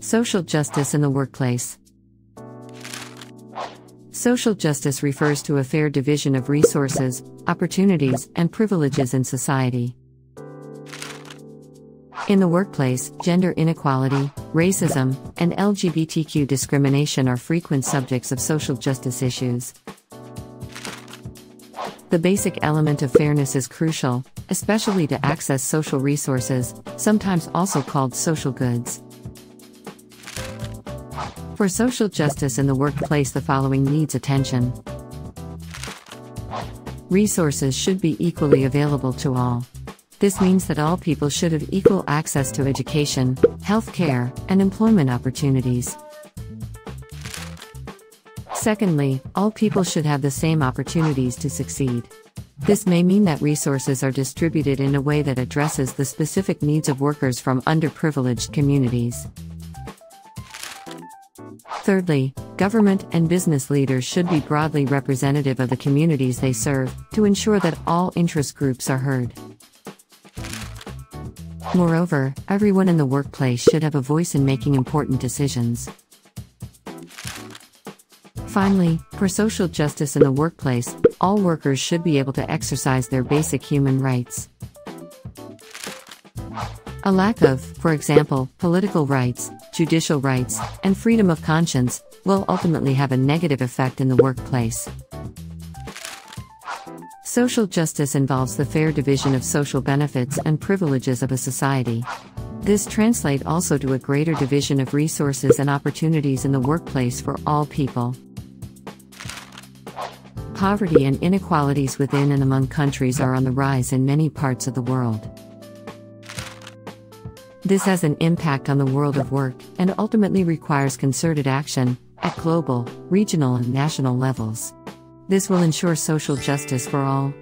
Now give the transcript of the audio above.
Social justice in the workplace. Social justice refers to a fair division of resources, opportunities, and privileges in society. In the workplace, gender inequality, racism, and LGBTQ discrimination are frequent subjects of social justice issues. The basic element of fairness is crucial, especially to access social resources, sometimes also called social goods. For social justice in the workplace, the following needs attention. Resources should be equally available to all. This means that all people should have equal access to education, health care, and employment opportunities. Secondly, all people should have the same opportunities to succeed. This may mean that resources are distributed in a way that addresses the specific needs of workers from underprivileged communities. Thirdly, government and business leaders should be broadly representative of the communities they serve to ensure that all interest groups are heard. Moreover, everyone in the workplace should have a voice in making important decisions. Finally, for social justice in the workplace, all workers should be able to exercise their basic human rights. A lack of, for example, political rights, judicial rights, and freedom of conscience will ultimately have a negative effect in the workplace. Social justice involves the fair division of social benefits and privileges of a society. This translates also to a greater division of resources and opportunities in the workplace for all people. Poverty and inequalities within and among countries are on the rise in many parts of the world. This has an impact on the world of work and ultimately requires concerted action at global, regional, and national levels. This will ensure social justice for all.